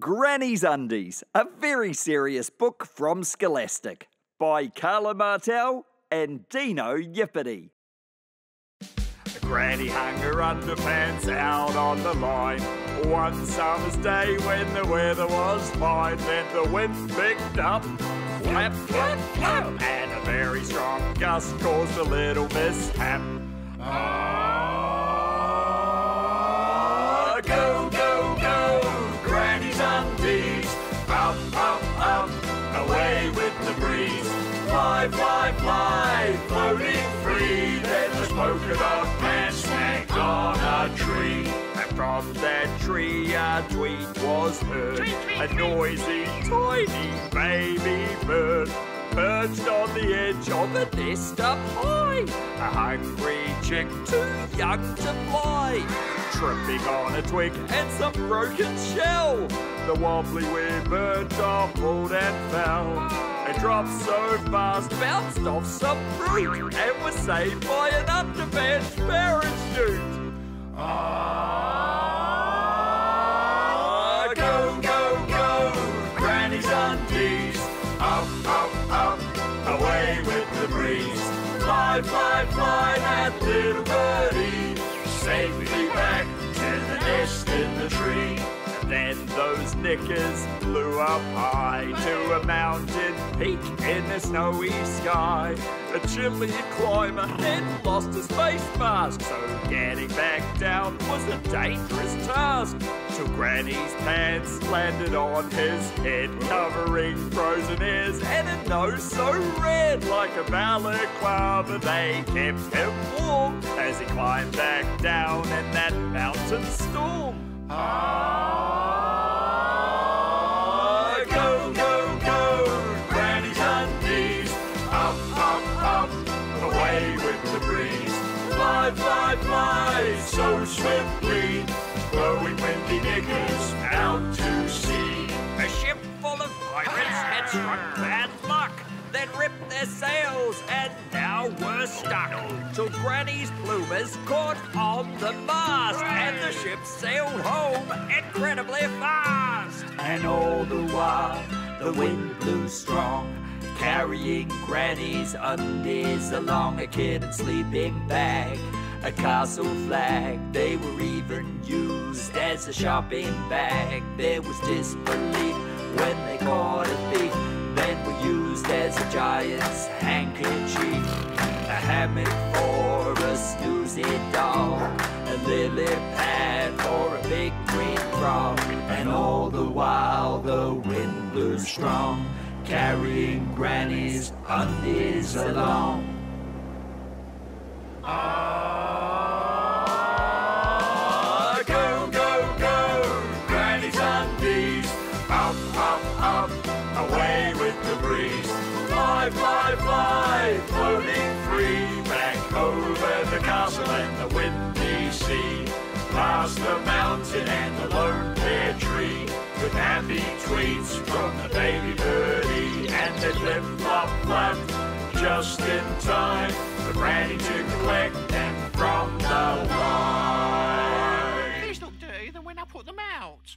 Granny's Undies, a very serious book from Scholastic by Carla Martell and Deano Yipadee. Granny hung her underpants out on the line. One summer's day when the weather was fine, then the wind picked up, flap, flap, flap, and a very strong gust caused a little mishap. Ah, Fly, fly, fly, floating free. Then the polka dot pants hang on a tree. And from that tree a tweet was heard. A noisy, tiny baby bird. Perched on the edge of the nest up high. A hungry chick too young to fly. Tripping on a twig and some broken shell. The wobbly wee bird toppled and fell. It dropped so fast, bounced off some fruit, and was saved by an underpants parachute. Ah, go, go, go, Granny's undies, up, up, up, away with the breeze. Fly, fly, fly, that little birdie, safely back to the nest in the tree. Then those knickers flew up high to a mountain peak in the snowy sky. A chilly climber had lost his face mask, so getting back down was a dangerous task. Till Granny's pants landed on his head, covering frozen ears and a nose so red like a balaclava. They kept him warm as he climbed back down in that mountain storm. Ah, Fly, fly, so swiftly, blowing windy niggers out to sea. A ship full of pirates had struck bad luck. They'd ripped their sails and now were stuck. So Granny's bloomers caught on the mast, and the ship sailed home incredibly fast. And all the while the wind blew strong, carrying Granny's undies along a kid and sleeping bag. A castle flag, they were even used as a shopping bag. There was disbelief when they caught a thief, then were used as a giant's handkerchief. A hammock for a snoozing dog, a lily pad for a big green frog, and all the while the wind blew strong, carrying Granny's undies along. Andes. Up, up, up, away with the breeze. Fly, fly, fly, floating free. Back over the castle and the windy sea. Past the mountain and the lone pear tree. With happy tweets from the baby birdie. And the flip flop flap just in time for Granny to collect them from the line. Please don't do when I put them out.